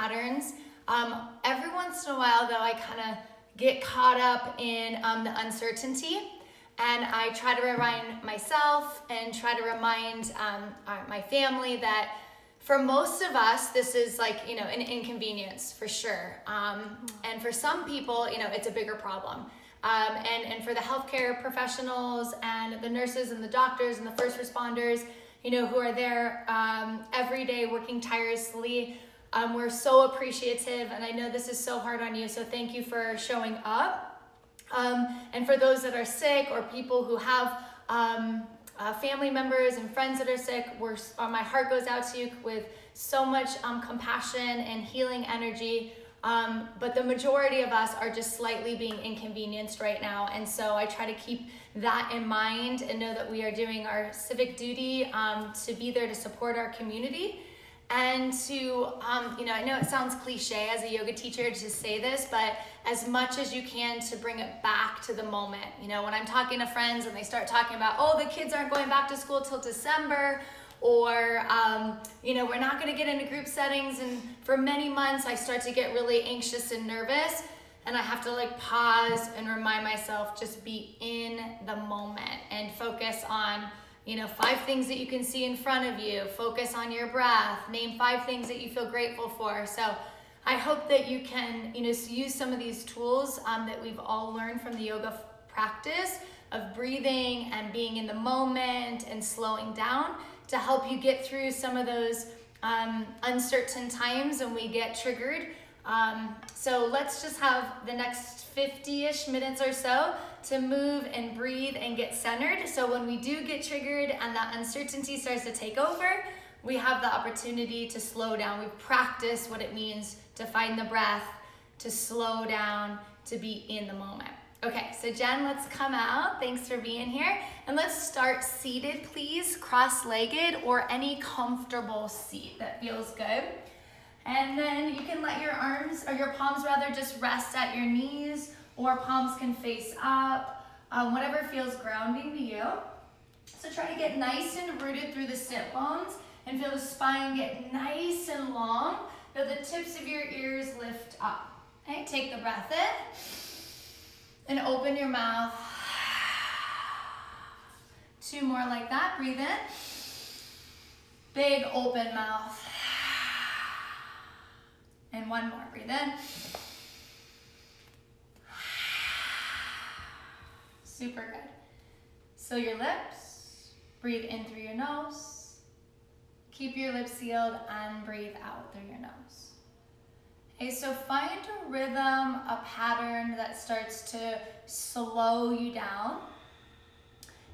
patterns. Um, every once in a while, though, I kind of get caught up in um, the uncertainty. And I try to remind myself and try to remind um, our, my family that for most of us, this is like, you know, an inconvenience for sure. Um, and for some people, you know, it's a bigger problem. Um, and, and for the healthcare professionals and the nurses and the doctors and the first responders, you know, who are there um, every day working tirelessly, um, we're so appreciative. And I know this is so hard on you. So thank you for showing up. Um, and for those that are sick or people who have um, uh, family members and friends that are sick, we're, uh, my heart goes out to you with so much um, compassion and healing energy. Um, but the majority of us are just slightly being inconvenienced right now. And so I try to keep that in mind and know that we are doing our civic duty um, to be there to support our community and to, um, you know, I know it sounds cliche as a yoga teacher to say this, but as much as you can to bring it back to the moment. You know, when I'm talking to friends and they start talking about, oh, the kids aren't going back to school till December, or, um, you know, we're not gonna get into group settings, and for many months I start to get really anxious and nervous, and I have to like pause and remind myself, just be in the moment and focus on you know, five things that you can see in front of you. Focus on your breath. Name five things that you feel grateful for. So I hope that you can, you know, use some of these tools um, that we've all learned from the yoga practice of breathing and being in the moment and slowing down to help you get through some of those um, uncertain times when we get triggered. Um, so let's just have the next 50-ish minutes or so to move and breathe and get centered. So when we do get triggered and that uncertainty starts to take over, we have the opportunity to slow down. We practice what it means to find the breath, to slow down, to be in the moment. Okay, so Jen, let's come out. Thanks for being here. And let's start seated, please, cross-legged or any comfortable seat that feels good. And then you can let your arms, or your palms rather, just rest at your knees or palms can face up, um, whatever feels grounding to you. So try to get nice and rooted through the sit bones and feel the spine get nice and long. Feel the tips of your ears lift up. Okay, take the breath in and open your mouth. Two more like that, breathe in. Big open mouth. And one more, breathe in. Super good. Seal your lips. Breathe in through your nose. Keep your lips sealed and breathe out through your nose. Okay, so find a rhythm, a pattern that starts to slow you down.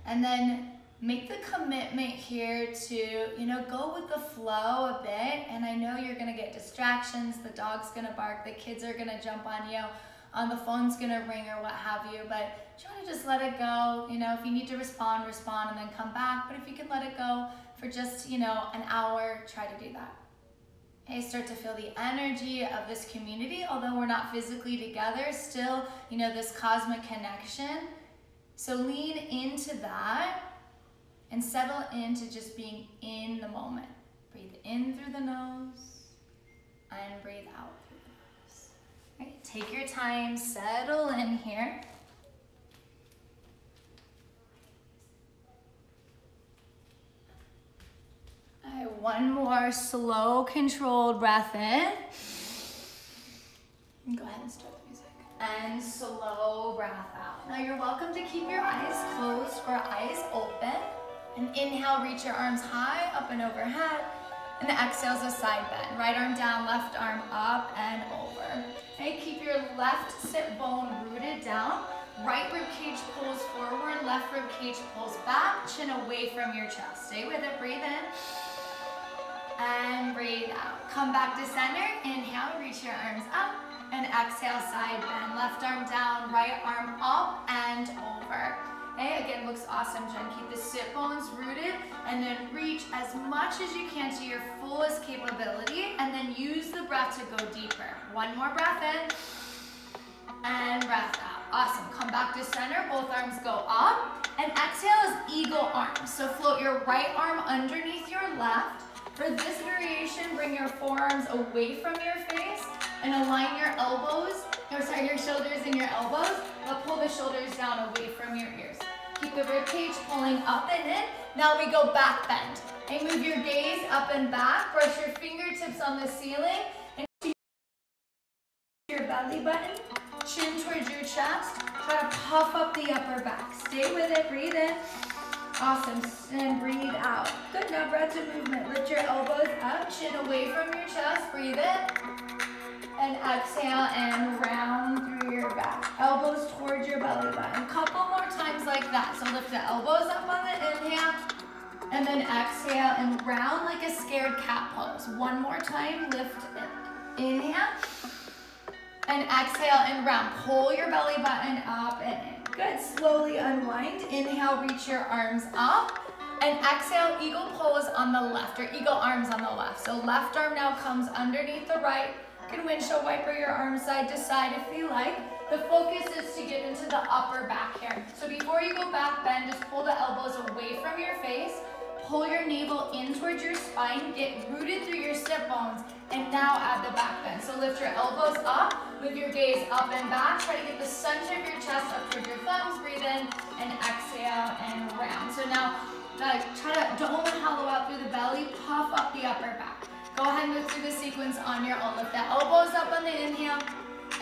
And then make the commitment here to, you know, go with the flow a bit. And I know you're gonna get distractions. The dog's gonna bark, the kids are gonna jump on you um, the phone's gonna ring or what have you, but try to just let it go. You know, if you need to respond, respond and then come back. But if you can let it go for just, you know, an hour, try to do that. Okay, start to feel the energy of this community, although we're not physically together, still, you know, this cosmic connection. So lean into that and settle into just being in the moment. Breathe in through the nose and breathe out Right, take your time, settle in here. Right, one more slow, controlled breath in. Go ahead and start the music. And slow breath out. Now you're welcome to keep your eyes closed or eyes open. And inhale, reach your arms high, up and overhead. And exhale is a side bend. Right arm down, left arm up and over. Okay, keep your left sit bone rooted down. Right rib cage pulls forward, left rib cage pulls back, chin away from your chest. Stay with it, breathe in. And breathe out. Come back to center, inhale, reach your arms up. And exhale, side bend. Left arm down, right arm up and over. Again, looks awesome, Jen. Keep the sit bones rooted and then reach as much as you can to your fullest capability and then use the breath to go deeper. One more breath in and breath out. Awesome. Come back to center. Both arms go up. And exhale is eagle arms. So float your right arm underneath your left. For this variation, bring your forearms away from your face and align your elbows, or sorry, your shoulders and your elbows, but pull the shoulders down away from your ears. Keep the rib cage pulling up and in. Now we go back bend. And move your gaze up and back. Brush your fingertips on the ceiling. And your belly button. Chin towards your chest. Try to puff up the upper back. Stay with it. Breathe in. Awesome. And breathe out. Good. Now breath of movement. Lift your elbows up. Chin away from your chest. Breathe in and exhale and round through your back. Elbows towards your belly button. Couple more times like that. So lift the elbows up on the inhale and then exhale and round like a scared cat pose. One more time, lift it. Inhale and exhale and round. Pull your belly button up and in. Good, slowly unwind. Inhale, reach your arms up. And exhale, eagle pose on the left, or eagle arms on the left. So left arm now comes underneath the right, can windshield wiper your arms side to side if you like. The focus is to get into the upper back here. So before you go back bend, just pull the elbows away from your face. Pull your navel in towards your spine. Get rooted through your sit bones. And now add the back bend. So lift your elbows up. Move your gaze up and back. Try to get the center of your chest up towards your thumbs. Breathe in and exhale and round. So now uh, try to don't hollow out through the belly. Puff up the upper back. Go ahead and move through the sequence on your own. Lift the elbows up on the inhale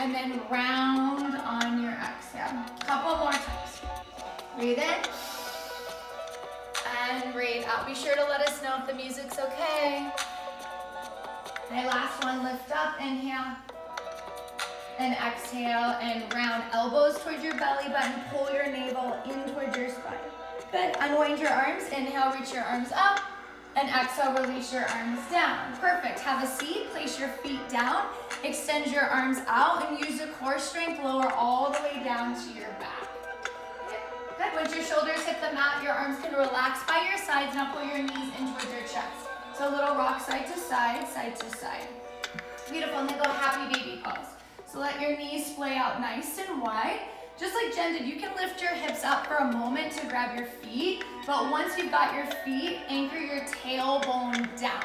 and then round on your exhale. Couple more times. Breathe in and breathe out. Be sure to let us know if the music's okay. Okay, last one, lift up, inhale and exhale and round elbows towards your belly button. Pull your navel in towards your spine. Good, unwind your arms. Inhale, reach your arms up. And exhale, release your arms down. Perfect. Have a seat, place your feet down, extend your arms out, and use the core strength, lower all the way down to your back. Good. Once your shoulders hit the mat, your arms can relax by your sides. Now pull your knees in towards your chest. So a little rock side to side, side to side. Beautiful. And then go happy baby pose. So let your knees splay out nice and wide. Just like Jen did, you can lift your hips up for a moment to grab your feet, but once you've got your feet, anchor your tailbone down.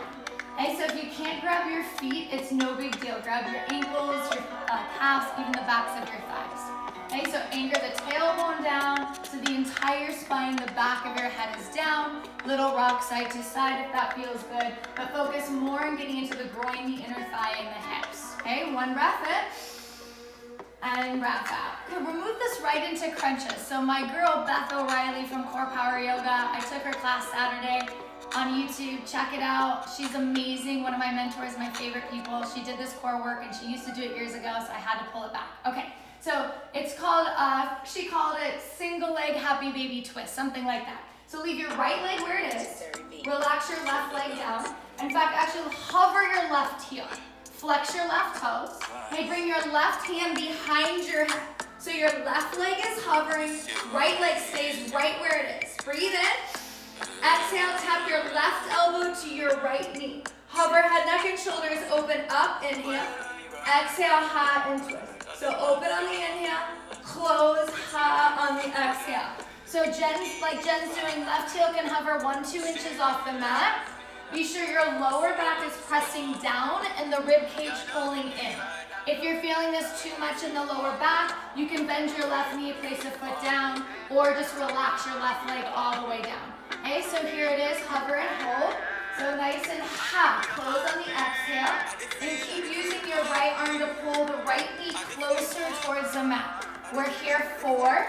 Okay, so if you can't grab your feet, it's no big deal. Grab your ankles, your uh, calves, even the backs of your thighs. Okay, so anchor the tailbone down so the entire spine, the back of your head is down. Little rock side to side if that feels good, but focus more on getting into the groin, the inner thigh, and the hips. Okay, one breath in and wrap out. Okay, we'll move this right into crunches. So my girl Beth O'Reilly from Core Power Yoga, I took her class Saturday on YouTube. Check it out. She's amazing. One of my mentors, my favorite people. She did this core work and she used to do it years ago, so I had to pull it back. Okay, so it's called, uh, she called it single leg happy baby twist, something like that. So leave your right leg where it is. Relax your left leg down. In fact, actually hover your left heel. Flex your left toes. Okay, bring your left hand behind your head. So your left leg is hovering, right leg stays right where it is. Breathe in. Exhale, tap your left elbow to your right knee. Hover head, neck, and shoulders open up, inhale. Exhale, high and twist. So open on the inhale, close, high on the exhale. So Jen's, like Jen's doing, left heel can hover one, two inches off the mat. Be sure your lower back is pressing down and the rib cage pulling in. If you're feeling this too much in the lower back, you can bend your left knee, place a foot down, or just relax your left leg all the way down. Okay, so here it is, hover and hold. So nice and high. Close on the exhale. And keep using your right arm to pull the right knee closer towards the mat. We're here for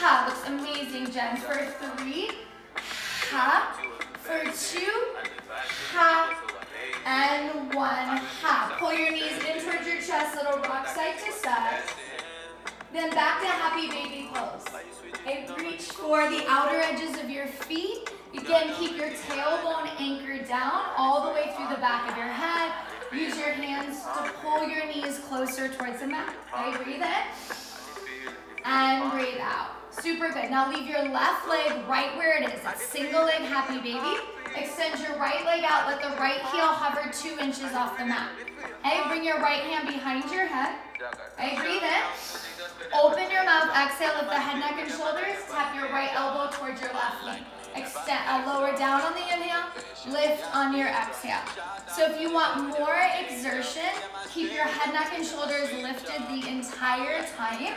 ha. Looks amazing, Jen. For three, ha. For two, half, and one half. Pull your knees in towards your chest, little rock side to side. Then back to happy baby pose. Okay, reach for the outer edges of your feet. Again, keep your tailbone anchored down all the way through the back of your head. Use your hands to pull your knees closer towards the mat. Okay, breathe in. And breathe out. Super good. Now leave your left leg right where it is. It's single leg happy baby. Extend your right leg out. Let the right heel hover two inches off the mat. Okay, bring your right hand behind your head. Okay, breathe in. Open your mouth. Exhale, lift the head, neck, and shoulders. Tap your right elbow towards your left knee. Extend, uh, lower down on the inhale, lift on your exhale. So if you want more exertion, keep your head, neck, and shoulders lifted the entire time.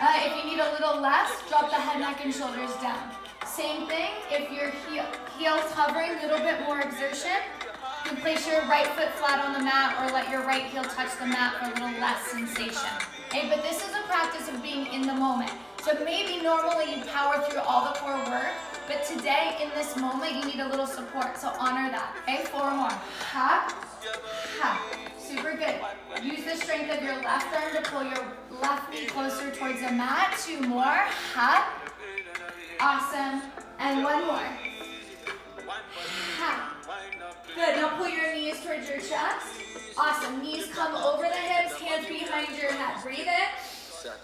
Uh, if you need a little less, drop the head, neck, and shoulders down. Same thing, if your heel, heel's hovering, a little bit more exertion. You place your right foot flat on the mat or let your right heel touch the mat for a little less sensation. Okay, but this is a practice of being in the moment. So maybe normally you power through all the core work, but today in this moment you need a little support, so honor that. Okay, four more. Ha, ha. Super good. Use the strength of your left arm to pull your left knee closer towards the mat. Two more. Ha, Awesome. And one more. Ha. Good. Now pull your knees towards your chest. Awesome. Knees come over the hips, hands behind your head. Breathe in.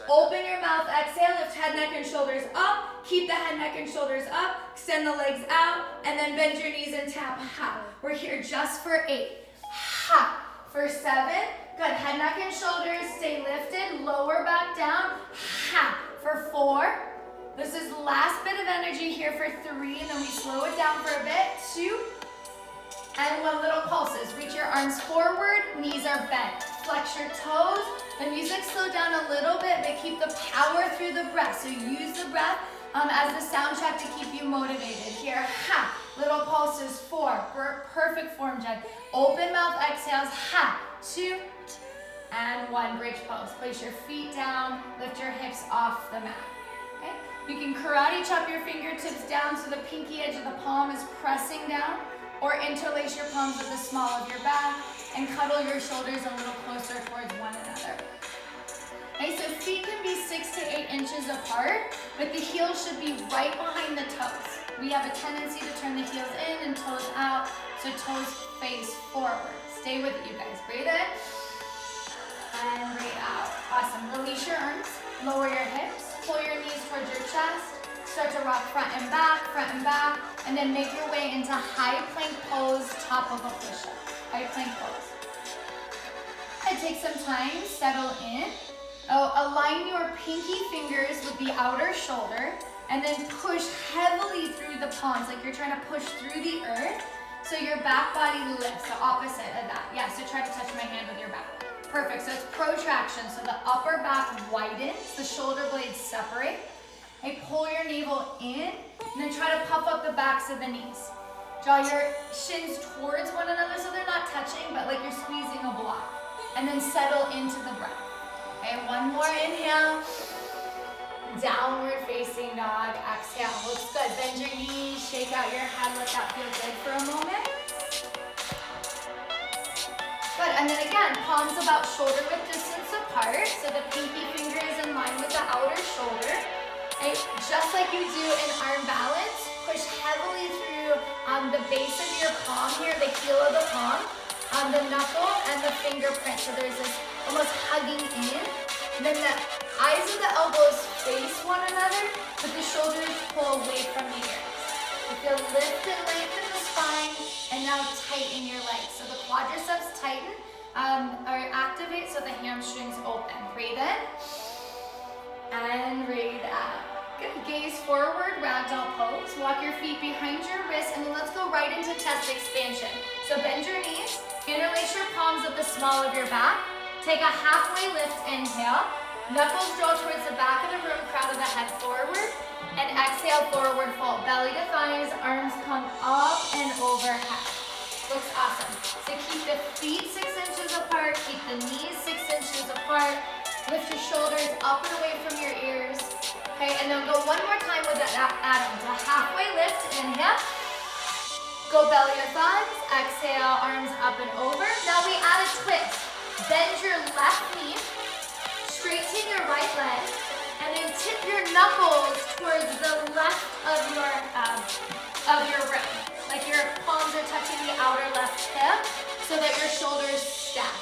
Open your mouth. Exhale. Lift head, neck, and shoulders up. Keep the head, neck, and shoulders up. Extend the legs out. And then bend your knees and tap. Ha. We're here just for eight. Ha. For seven. Good. Head, neck, and shoulders. Stay lifted. Lower back down. Ha. For four. This is last bit of energy here for three, and then we slow it down for a bit. Two, and one little pulses. Reach your arms forward, knees are bent. Flex your toes. The music slow down a little bit, but keep the power through the breath. So use the breath um, as the soundtrack to keep you motivated. Here, ha, little pulses, four, perfect form, Jen. Open mouth exhales, ha, two, and one, bridge pose. Place your feet down, lift your hips off the mat. Okay? You can karate chop your fingertips down so the pinky edge of the palm is pressing down, interlace your palms with the small of your back and cuddle your shoulders a little closer towards one another. Okay, so feet can be six to eight inches apart, but the heels should be right behind the toes. We have a tendency to turn the heels in and toes out, so toes face forward. Stay with it, you guys. Breathe in and breathe out. Awesome. Release your arms, lower your hips, pull your knees towards your chest. Start to rock front and back, front and back, and then make your way into high plank pose, top of a push-up. High plank pose. And take some time, settle in. Oh, align your pinky fingers with the outer shoulder, and then push heavily through the palms, like you're trying to push through the earth, so your back body lifts, the opposite of that. Yeah, so try to touch my hand with your back. Perfect, so it's protraction. So the upper back widens, the shoulder blades separate. Okay, pull your navel in, and then try to puff up the backs of the knees. Draw your shins towards one another so they're not touching, but like you're squeezing a block. And then settle into the breath. Okay, one more inhale. Downward facing dog. Exhale, looks good. Bend your knees, shake out your head, let that feel good for a moment. Good, and then again, palms about shoulder width distance apart, so the pinky finger is in line with the outer shoulder. Just like you do in arm balance, push heavily through um, the base of your palm here, the heel of the palm, um, the knuckle and the fingerprint. So there's this almost hugging in. And then the eyes of the elbows face one another, but the shoulders pull away from the ears. You feel lift and lengthen the spine, and now tighten your legs. So the quadriceps tighten, um, or activate so the hamstrings open. Breathe in, and breathe out. Good, gaze forward, ragdoll pose. Walk your feet behind your wrists, and then let's go right into chest expansion. So bend your knees, interlace your palms at the small of your back. Take a halfway lift, inhale. Knuckles draw towards the back of the room, crown of the head forward. And exhale, forward fold. Belly to thighs, arms come up and overhead. Looks awesome. So keep the feet six inches apart, keep the knees six inches apart. Lift your shoulders up and away from your ears. Okay, and then go one more time with that Adam. So halfway lift, inhale. Go belly to thighs, exhale, arms up and over. Now we add a twist. Bend your left knee, straighten your right leg, and then tip your knuckles towards the left of your um, of your rib. Like your palms are touching the outer left hip so that your shoulders stack.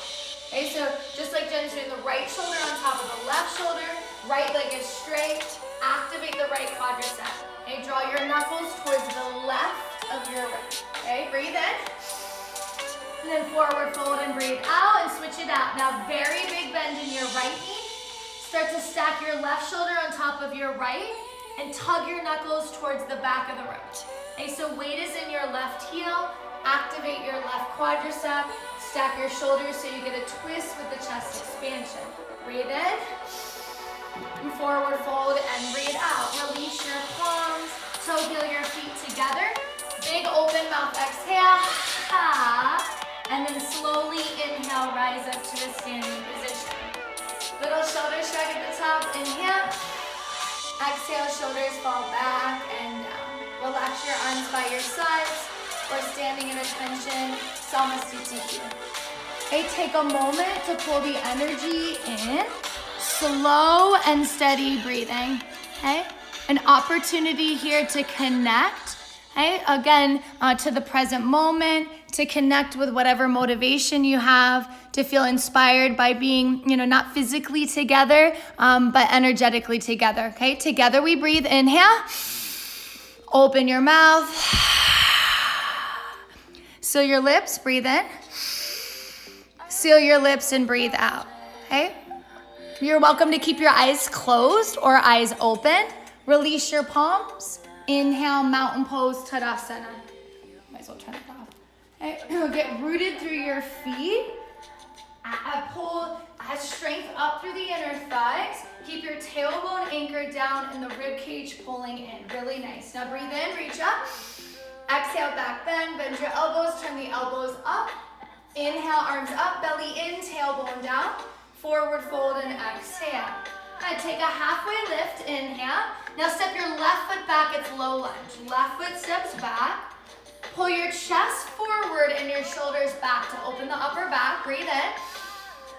Okay, so just like Jen's doing the right shoulder on top of the left shoulder, right leg is straight, activate the right quadricep. Okay, draw your knuckles towards the left of your rib. Okay, breathe in. And then forward fold and breathe out and switch it out. Now very big bend in your right knee Start to stack your left shoulder on top of your right and tug your knuckles towards the back of the room. Okay, so weight is in your left heel. Activate your left quadricep. Stack your shoulders so you get a twist with the chest forward fold and breathe out. Release your palms. Toe heel your feet together. Big open mouth exhale. Ha. And then slowly inhale, rise up to a standing position. Little shoulder shrug at the top. Inhale. Exhale, shoulders fall back and down. Relax your arms by your sides or standing in attention, Samasthiti. Okay, take a moment to pull the energy in. Slow and steady breathing, okay? An opportunity here to connect, okay? Again, uh, to the present moment, to connect with whatever motivation you have, to feel inspired by being, you know, not physically together, um, but energetically together, okay? Together we breathe, inhale. Open your mouth. Seal your lips, breathe in. Seal your lips and breathe out, okay? You're welcome to keep your eyes closed or eyes open. Release your palms. Inhale, mountain pose, Tadasana. Might as well turn it off. Okay. Get rooted through your feet. I pull strength up through the inner thighs. Keep your tailbone anchored down and the rib cage pulling in. Really nice. Now breathe in, reach up. Exhale, back bend. Bend your elbows, turn the elbows up. Inhale, arms up, belly in, tailbone down. Forward fold and exhale. Good, take a halfway lift, inhale. Now step your left foot back, it's low lunge. Left foot steps back. Pull your chest forward and your shoulders back to open the upper back. Breathe in.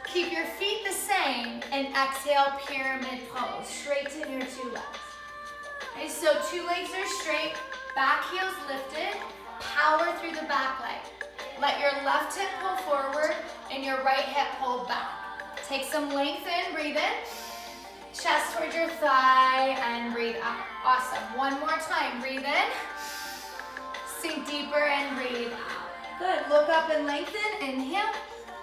Keep your feet the same and exhale, pyramid pose. Straighten your two legs. Okay, so two legs are straight, back heels lifted, power through the back leg. Let your left hip pull forward and your right hip pull back. Take some length in, breathe in. Chest towards your thigh and breathe out. Awesome. One more time, breathe in. Sink deeper and breathe out. Good, look up and lengthen, inhale.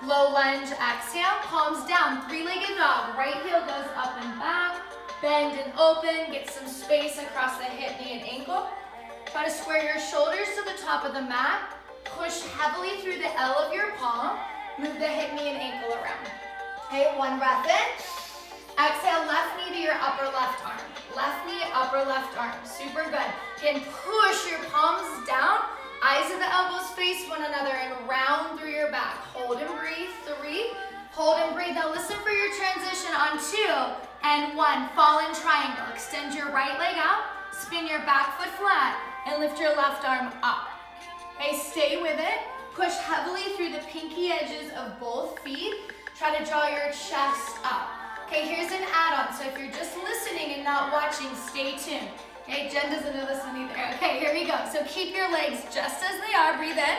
Low lunge, exhale, palms down, three-legged dog. Right heel goes up and back. Bend and open, get some space across the hip, knee, and ankle. Try to square your shoulders to the top of the mat. Push heavily through the L of your palm. Move the hip, knee, and ankle around. Okay, one breath in. Exhale, left knee to your upper left arm. Left knee, upper left arm. Super good. Again, push your palms down. Eyes of the elbows face one another and round through your back. Hold and breathe. Three. Hold and breathe. Now listen for your transition on two and one. Fallen triangle. Extend your right leg out. Spin your back foot flat and lift your left arm up. Okay, stay with it. Push heavily through the pinky edges of both feet. Try to draw your chest up. Okay, here's an add-on. So if you're just listening and not watching, stay tuned. Okay, Jen doesn't know this one either. Okay, here we go. So keep your legs just as they are. Breathe in.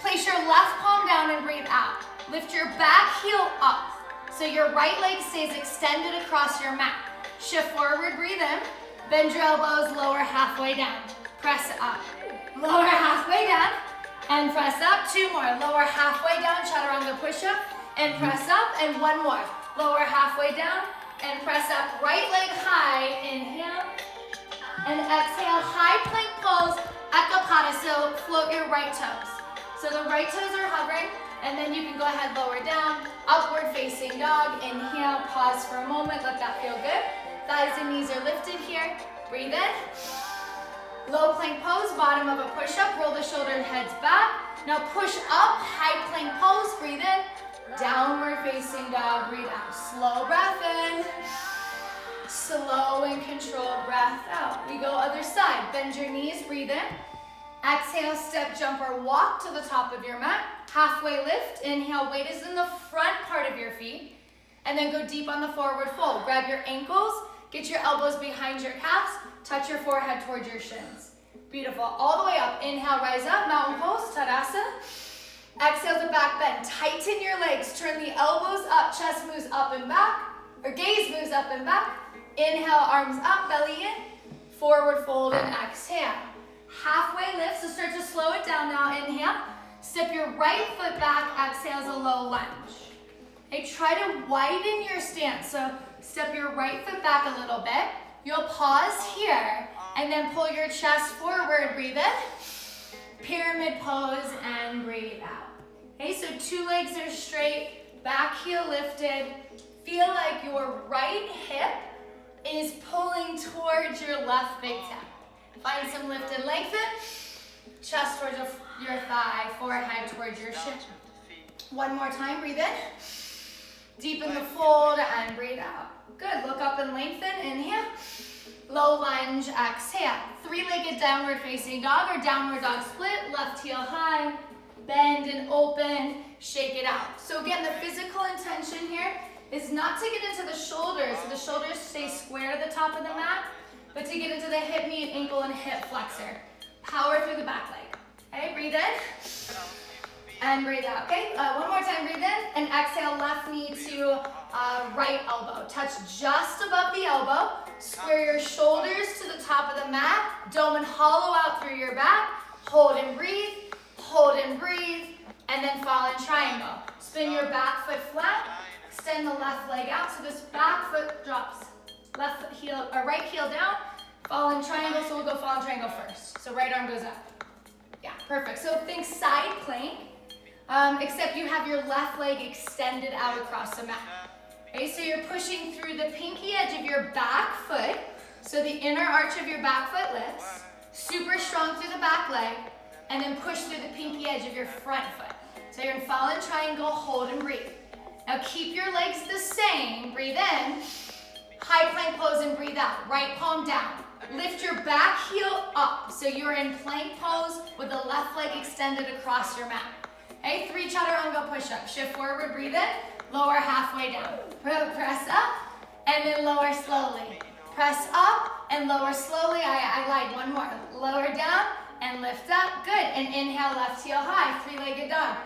Place your left palm down and breathe out. Lift your back heel up. So your right leg stays extended across your mat. Shift forward, breathe in. Bend your elbows, lower halfway down. Press up. Lower halfway down. And press up. Two more. Lower halfway down, chaturanga push-up. And press up. And one more. Lower halfway down. And press up. Right leg high. Inhale. And exhale. High plank pose. Ekapada. So float your right toes. So the right toes are hovering. And then you can go ahead, lower down. Upward facing dog. Inhale. Pause for a moment. Let that feel good. Thighs and knees are lifted here. Breathe in. Low plank pose, bottom of a push-up. Roll the shoulder and heads back. Now push up, high plank pose. Breathe in. Downward facing dog. Breathe out. Slow breath in. Slow and controlled breath out. We go other side. Bend your knees. Breathe in. Exhale, step, jump, or walk to the top of your mat. Halfway lift. Inhale, weight is in the front part of your feet. And then go deep on the forward fold. Grab your ankles, get your elbows behind your calves, touch your forehead towards your shins. Beautiful. All the way up. Inhale, rise up, mountain pose, Tadasana. Exhale to back bend. Tighten your legs. Turn the elbows up, chest moves up and back, or gaze moves up and back. Inhale, arms up, belly in. Forward fold and exhale. Halfway lift, so start to slow it down now. Inhale. Step your right foot back, exhale as a low lunge. Okay, try to widen your stance. So step your right foot back a little bit. You'll pause here and then pull your chest forward, breathe in. Pyramid pose and breathe out. Okay, so two legs are straight, back heel lifted. Feel like your right hip is pulling towards your left big toe. Find some lift and lengthen. Chest towards your thigh, forehead towards your shin. One more time, breathe in. Deepen the fold and breathe out. Good, look up and lengthen, inhale. Low lunge, exhale. Three-legged downward facing dog or downward dog split, left heel high, bend and open, shake it out. So again, the physical intention here is not to get into the shoulders, so the shoulders stay square at the top of the mat, but to get into the hip, knee, ankle, and hip flexor. Power through the back leg. Okay, breathe in. And breathe out, okay? Uh, one more time, breathe in. And exhale, left knee to uh, right elbow. Touch just above the elbow. Square your shoulders to the top of the mat. Dome and hollow out through your back. Hold and breathe. Hold and breathe. And then fallen triangle. Spin your back foot flat. Extend the left leg out so this back foot drops. Left heel, or right heel down. Fallen triangle, so we'll go fallen triangle first. So right arm goes up. Yeah, perfect. So think side plank, um, except you have your left leg extended out across the mat. Okay, so you're pushing through the pinky edge of your back foot. So the inner arch of your back foot lifts, super strong through the back leg, and then push through the pinky edge of your front foot. So you're in fallen triangle, hold and breathe. Now keep your legs the same, breathe in, high plank pose and breathe out. Right palm down. Lift your back heel up. So you're in plank pose with the left leg extended across your mat. Okay, three chaturanga push-up. Shift forward, breathe in, lower halfway down. Press up, and then lower slowly. Press up and lower slowly. I, I lied, one more. Lower down and lift up. Good, and inhale, left heel high, three-legged dog.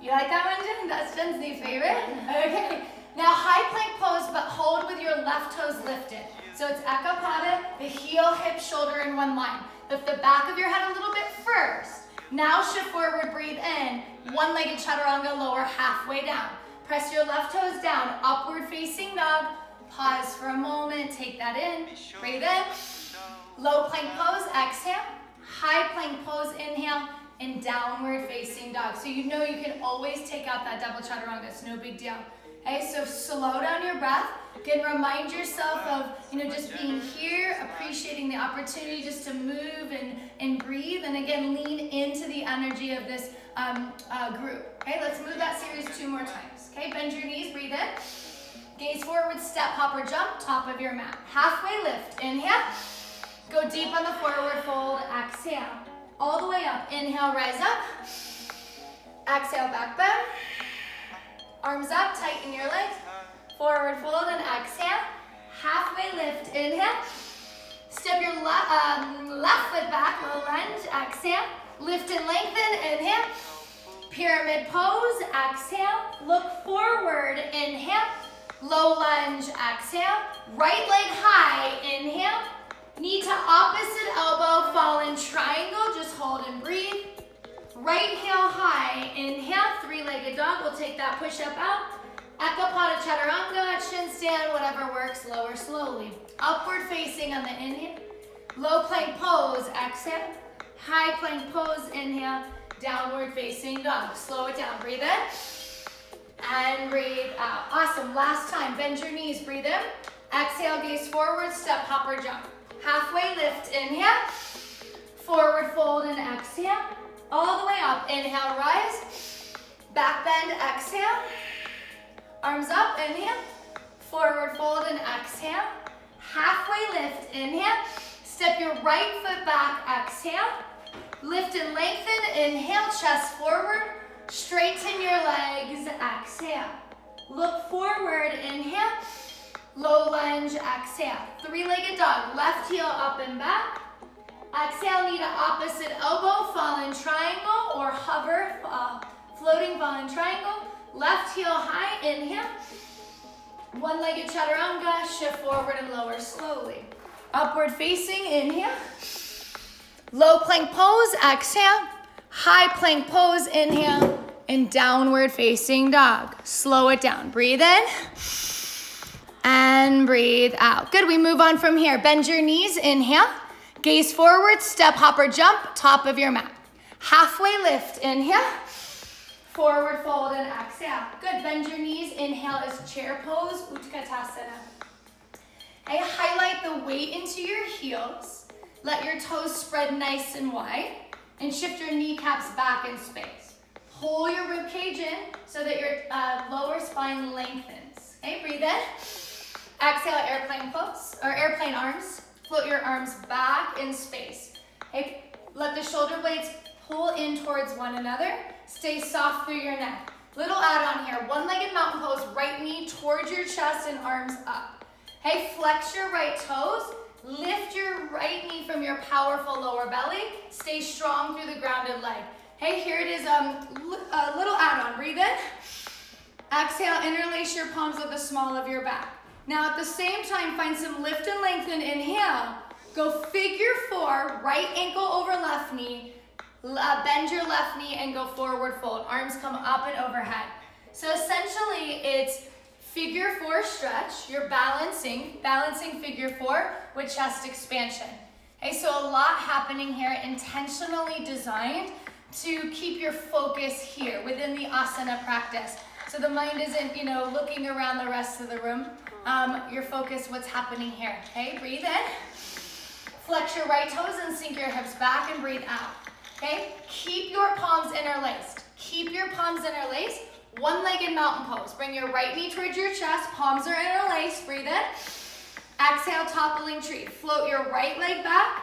You like that one, Jen? That's Jen's new favorite. Okay, now high plank pose, but hold with your left toes lifted. So it's Ekapada, the heel, hip, shoulder in one line. Lift the back of your head a little bit first. Now shift forward, breathe in. One-legged chaturanga, lower halfway down. Press your left toes down, upward facing dog. Pause for a moment, take that in. Breathe in. Low plank pose, exhale. High plank pose, inhale. And downward facing dog. So you know you can always take out that double chaturanga, it's no big deal. Okay, so slow down your breath. Again, remind yourself of, you know, just being here, appreciating the opportunity just to move and, and breathe. And again, lean into the energy of this um, uh, group. Okay, let's move that series two more times. Okay, bend your knees, breathe in. Gaze forward, step, hop, or jump, top of your mat. Halfway lift, inhale. Go deep on the forward fold, exhale. All the way up, inhale, rise up. Exhale, back bend. Arms up, tighten your legs. Forward fold and exhale. Halfway lift, inhale. Step your le um, left foot back, low lunge, exhale. Lift and lengthen, inhale. Pyramid pose, exhale. Look forward, inhale. Low lunge, exhale. Right leg high, inhale. Knee to opposite elbow, fallen triangle, just hold and breathe. Right heel high, inhale, three-legged dog. We'll take that push-up out. Ekapada Chaturanga, chin stand, whatever works, lower slowly. Upward facing on the inhale. Low plank pose, exhale. High plank pose, inhale. Downward facing dog. Slow it down, breathe in. And breathe out. Awesome, last time, bend your knees, breathe in. Exhale, gaze forward, step, hop, or jump. Halfway lift, inhale. Forward fold and exhale. All the way up, inhale, rise. Back bend, exhale. Arms up, inhale. Forward fold and exhale. Halfway lift, inhale. Step your right foot back, exhale. Lift and lengthen, inhale, chest forward. Straighten your legs, exhale. Look forward, inhale. Low lunge, exhale. Three-legged dog, left heel up and back. Exhale, knee to opposite elbow, fallen triangle or hover, uh, floating fallen triangle. Left heel high, inhale. One-legged chaturanga, shift forward and lower slowly. Upward facing, inhale. Low plank pose, exhale. High plank pose, inhale. And downward facing dog. Slow it down, breathe in. And breathe out. Good, we move on from here. Bend your knees, inhale. Gaze forward, step, hopper, jump, top of your mat. Halfway lift, inhale. Forward fold and exhale. Good, bend your knees. Inhale is chair pose, Utkatasana. I highlight the weight into your heels. Let your toes spread nice and wide and shift your kneecaps back in space. Pull your rib cage in so that your uh, lower spine lengthens. Okay, breathe in. Exhale, airplane pose, or airplane arms. Float your arms back in space. Let the shoulder blades pull in towards one another. Stay soft through your neck. Little add-on here, one-legged mountain pose, right knee towards your chest and arms up. Hey, flex your right toes, lift your right knee from your powerful lower belly, stay strong through the grounded leg. Hey, here it is, um, a little add-on, breathe in. Exhale, interlace your palms with the small of your back. Now at the same time, find some lift and lengthen, inhale. Go figure four, right ankle over left knee, uh, bend your left knee and go forward fold. Arms come up and overhead. So essentially it's figure four stretch. You're balancing, balancing figure four with chest expansion. Okay, so a lot happening here, intentionally designed to keep your focus here within the asana practice. So the mind isn't, you know, looking around the rest of the room. Um, your focus, what's happening here. Okay, breathe in. Flex your right toes and sink your hips back and breathe out. Okay, keep your palms interlaced. Keep your palms interlaced. One-legged mountain pose. Bring your right knee towards your chest. Palms are interlaced. Breathe in. Exhale, toppling tree. Float your right leg back.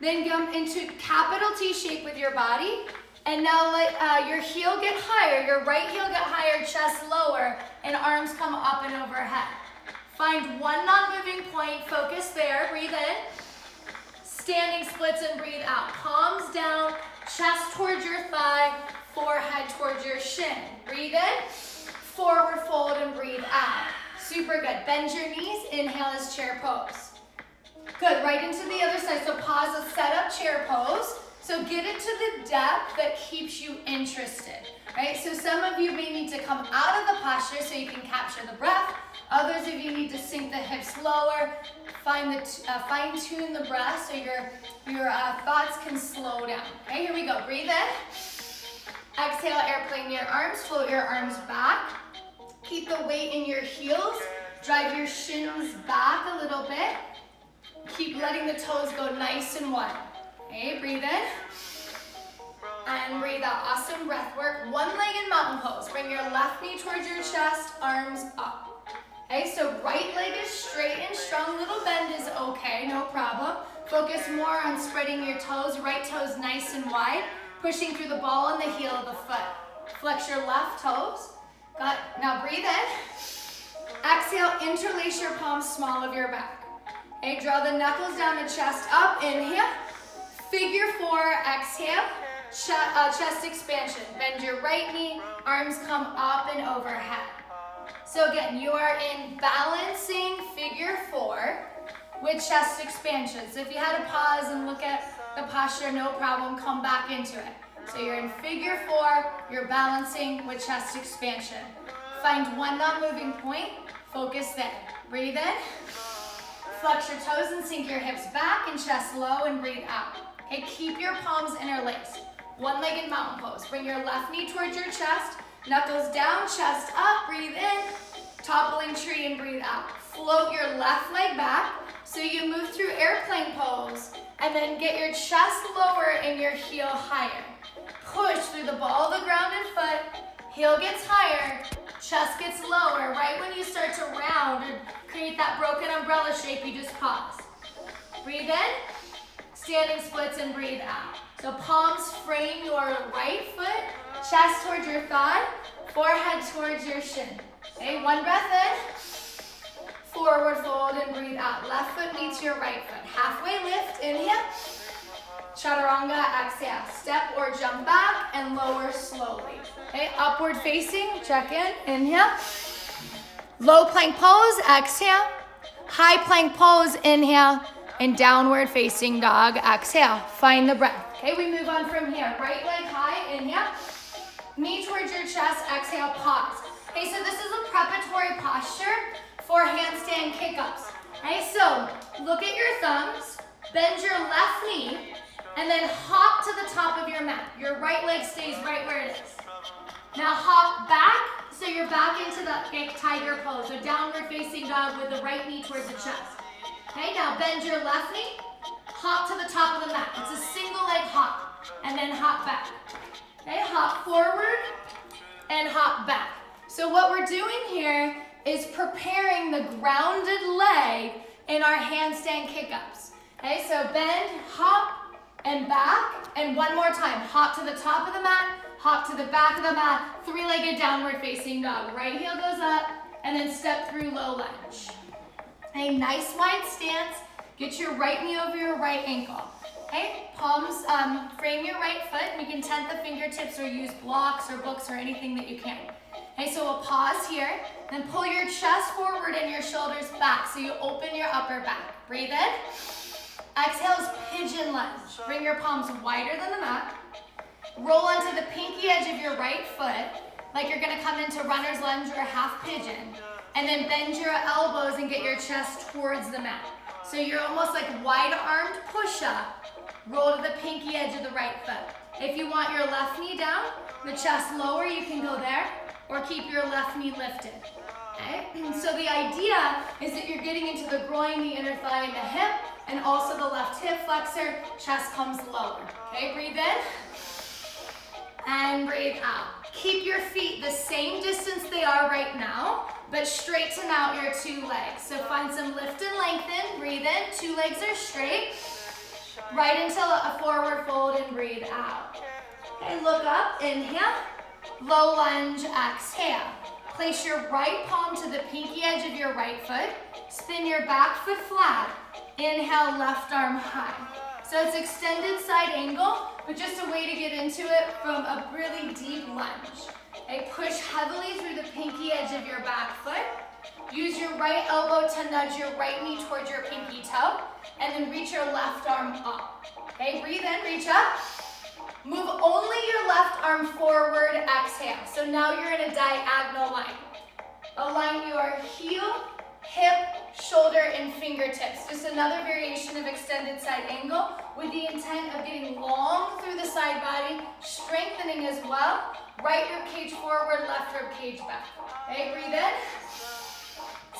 Then come into capital T shape with your body. And now let uh, your heel get higher. Your right heel get higher, chest lower, and arms come up and overhead. Find one non-moving point. Focus there. Breathe in. Standing splits and breathe out. Palms down, chest towards your thigh, forehead towards your shin. Breathe in, forward fold and breathe out. Super good. Bend your knees, inhale as chair pose. Good, right into the other side. So pause a set up chair pose. So get it to the depth that keeps you interested, right? So some of you may need to come out of the posture so you can capture the breath. Others of you need to sink the hips lower, find the uh, fine tune the breath so your, your uh, thoughts can slow down. Okay, here we go. Breathe in. Exhale, airplane your arms, float your arms back. Keep the weight in your heels. Drive your shins back a little bit. Keep letting the toes go nice and wide. Okay, breathe in. And breathe out. Awesome breath work. One-legged mountain pose. Bring your left knee towards your chest, arms up. Okay, so right leg is straight and strong. Little bend is okay, no problem. Focus more on spreading your toes. Right toes nice and wide. Pushing through the ball and the heel of the foot. Flex your left toes. Got, now breathe in. Exhale, interlace your palms small of your back. Okay, draw the knuckles down the chest up. Inhale. Figure four, exhale. Uh, chest expansion. Bend your right knee. Arms come up and overhead. So again, you are in balancing figure four with chest expansion. So if you had to pause and look at the posture, no problem, come back into it. So you're in figure four, you're balancing with chest expansion. Find one non-moving point, focus there. Breathe in, flex your toes and sink your hips back and chest low and breathe out. Okay, keep your palms interlaced. One-legged mountain pose. Bring your left knee towards your chest, Knuckles down, chest up, breathe in. Toppling tree and breathe out. Float your left leg back. So you move through airplane pose and then get your chest lower and your heel higher. Push through the ball of the grounded foot. Heel gets higher, chest gets lower. Right when you start to round and create that broken umbrella shape, you just pause. Breathe in, standing splits and breathe out. So palms frame your right foot, chest towards your thigh, forehead towards your shin. Okay, one breath in, forward fold and breathe out. Left foot meets your right foot. Halfway lift, inhale. Chaturanga, exhale. Step or jump back and lower slowly. Okay, upward facing, check in, inhale. Low plank pose, exhale. High plank pose, inhale. And downward facing dog, exhale. Find the breath. Okay, we move on from here. Right leg high, inhale. Knee towards your chest, exhale, pause. Okay, so this is a preparatory posture for handstand kick-ups. Okay, so look at your thumbs, bend your left knee, and then hop to the top of your mat. Your right leg stays right where it is. Now hop back, so you're back into the tiger pose, so downward facing dog with the right knee towards the chest. Okay, now bend your left knee, hop to the top of the mat. It's a single leg hop, and then hop back. Okay, hop forward and hop back. So what we're doing here is preparing the grounded leg in our handstand kick-ups. Okay, so bend, hop, and back, and one more time. Hop to the top of the mat, hop to the back of the mat, three-legged downward facing dog. Right heel goes up, and then step through low lunge. A nice wide stance. Get your right knee over your right ankle. Okay, palms, um, frame your right foot. You can tent the fingertips or use blocks or books or anything that you can. Okay, so we'll pause here, then pull your chest forward and your shoulders back so you open your upper back. Breathe in. Exhale is pigeon lunge. Bring your palms wider than the mat. Roll onto the pinky edge of your right foot like you're gonna come into runner's lunge or half pigeon. And then bend your elbows and get your chest towards the mat. So you're almost like wide-armed push-up. Roll to the pinky edge of the right foot. If you want your left knee down, the chest lower, you can go there or keep your left knee lifted. Okay? So the idea is that you're getting into the groin, the inner thigh, and the hip, and also the left hip flexor, chest comes lower. Okay, breathe in, and breathe out. Keep your feet the same distance they are right now, but straighten out your two legs. So find some lift and lengthen, breathe in, two legs are straight. Right into a forward fold and breathe out. Okay, look up, inhale, Low lunge, exhale. Place your right palm to the pinky edge of your right foot. Spin your back foot flat. Inhale, left arm high. So it's extended side angle, but just a way to get into it from a really deep lunge. Okay, push heavily through the pinky edge of your back foot. Use your right elbow to nudge your right knee towards your pinky toe, and then reach your left arm up. Okay, breathe in, reach up. Move only your left arm forward, exhale. So now you're in a diagonal line. Align your heel, hip, shoulder, and fingertips. Just another variation of extended side angle with the intent of getting long through the side body, strengthening as well. Right rib cage forward, left rib cage back. Okay, breathe in.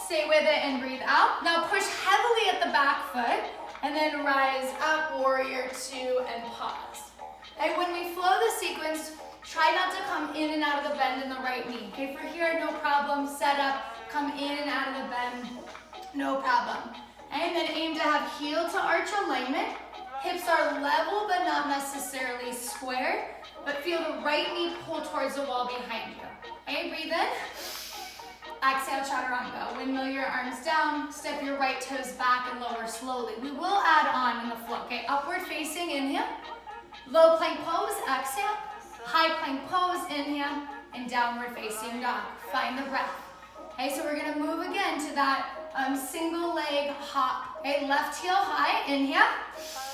Stay with it and breathe out. Now push heavily at the back foot and then rise up, warrior two, and pause. And when we flow the sequence, try not to come in and out of the bend in the right knee. Okay, for here, no problem. Set up, come in and out of the bend, no problem. And then aim to have heel to arch alignment. Hips are level but not necessarily square, but feel the right knee pull towards the wall behind you. Okay, breathe in. Exhale, chaturanga. Windmill your arms down, step your right toes back and lower slowly. We will add on in the flow. Okay, upward facing, inhale. Low plank pose, exhale. High plank pose, inhale. And downward facing dog. Find the breath. Okay, so we're gonna move again to that um, single leg hop. Okay, left heel high, inhale.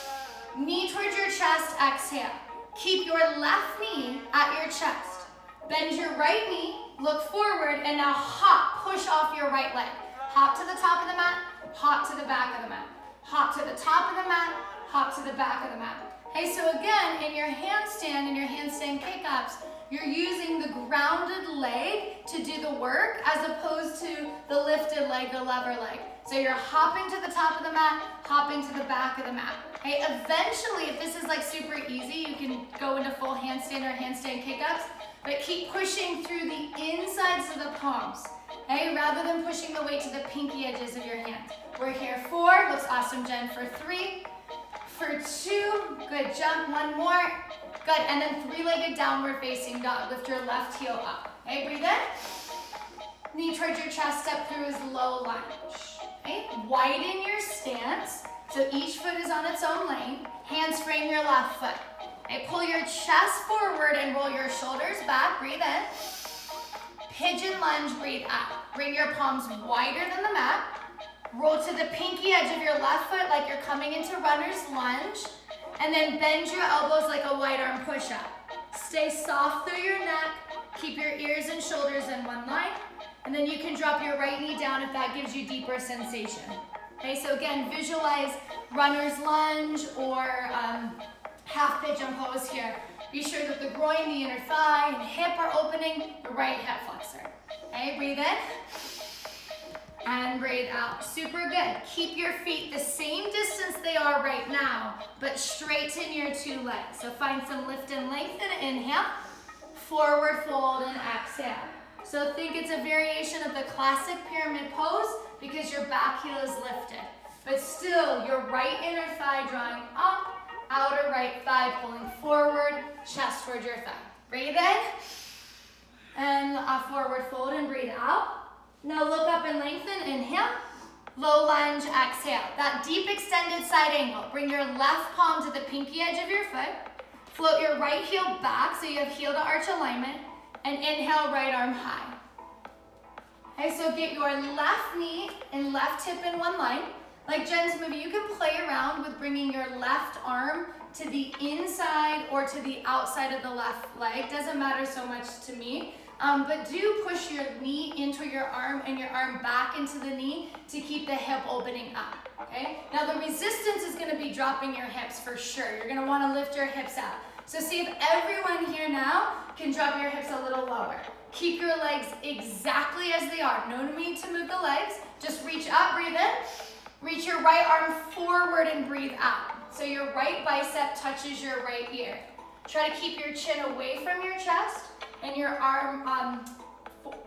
Knee towards your chest, exhale. Keep your left knee at your chest. Bend your right knee, look forward, and now hop, push off your right leg. Hop to the top of the mat, hop to the back of the mat. Hop to the top of the mat, hop to the back of the mat. Okay, so again, in your handstand and your handstand kick-ups, you're using the grounded leg to do the work as opposed to the lifted leg, the lever leg. So you're hopping to the top of the mat, hopping to the back of the mat. Okay, eventually, if this is like super easy, you can go into full handstand or handstand kick-ups, but keep pushing through the insides of the palms, okay, rather than pushing the weight to the pinky edges of your hands. We're here four, looks awesome, Jen, for three, for two. Good, jump, one more. Good, and then three-legged downward facing dog. Lift your left heel up. Okay, breathe in. Knee towards your chest, step through is low lunge. Okay, widen your stance. So each foot is on its own lane. Hands frame your left foot. Okay, pull your chest forward and roll your shoulders back. Breathe in. Pigeon lunge, breathe out. Bring your palms wider than the mat. Roll to the pinky edge of your left foot like you're coming into runner's lunge. And then bend your elbows like a wide arm push-up. Stay soft through your neck. Keep your ears and shoulders in one line. And then you can drop your right knee down if that gives you deeper sensation. Okay, so again, visualize runner's lunge or um, half pigeon pose here. Be sure that the groin, the inner thigh, and hip are opening, the right hip flexor. Okay, breathe in and breathe out. Super good. Keep your feet the same distance they are right now, but straighten your two legs. So find some lift and lengthen. Inhale, forward fold and exhale. So think it's a variation of the classic pyramid pose because your back heel is lifted. But still, your right inner thigh drawing up, outer right thigh pulling forward, chest towards your thigh. Breathe in, and a forward fold and breathe out. Now look up and lengthen, inhale. Low lunge, exhale. That deep extended side angle. Bring your left palm to the pinky edge of your foot. Float your right heel back so you have heel to arch alignment. And inhale, right arm high. Okay, so get your left knee and left hip in one line. Like Jen's movie, you can play around with bringing your left arm to the inside or to the outside of the left leg. Doesn't matter so much to me. Um, but do push your knee into your arm and your arm back into the knee to keep the hip opening up, okay? Now the resistance is gonna be dropping your hips for sure. You're gonna wanna lift your hips out. So see if everyone here now can drop your hips a little lower. Keep your legs exactly as they are. No need to move the legs. Just reach up, breathe in. Reach your right arm forward and breathe out. So your right bicep touches your right ear. Try to keep your chin away from your chest and your arm, um,